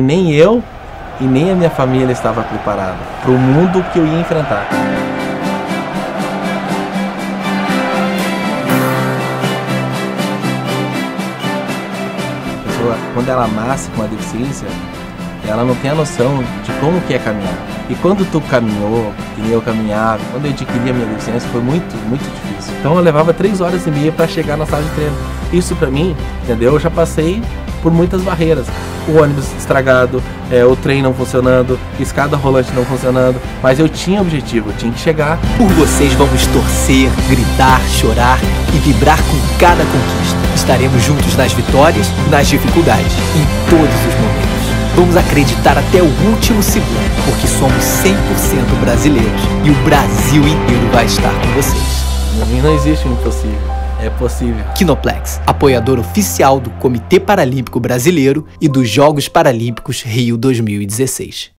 Nem eu e nem a minha família estava preparada para o mundo que eu ia enfrentar. A quando ela nasce com uma deficiência, ela não tem a noção de como que é caminhar. E quando tu caminhou, que nem eu caminhava, quando eu adquiri a minha deficiência, foi muito, muito difícil. Então eu levava três horas e meia para chegar na sala de treino. Isso para mim, entendeu? Eu já passei por muitas barreiras. O ônibus estragado, é, o trem não funcionando, escada rolante não funcionando, mas eu tinha objetivo, eu tinha que chegar. Por vocês vamos torcer, gritar, chorar e vibrar com cada conquista. Estaremos juntos nas vitórias e nas dificuldades, em todos os momentos. Vamos acreditar até o último segundo, porque somos 100% brasileiros e o Brasil inteiro vai estar com vocês. Não existe o impossível. É possível. Kinoplex, apoiador oficial do Comitê Paralímpico Brasileiro e dos Jogos Paralímpicos Rio 2016.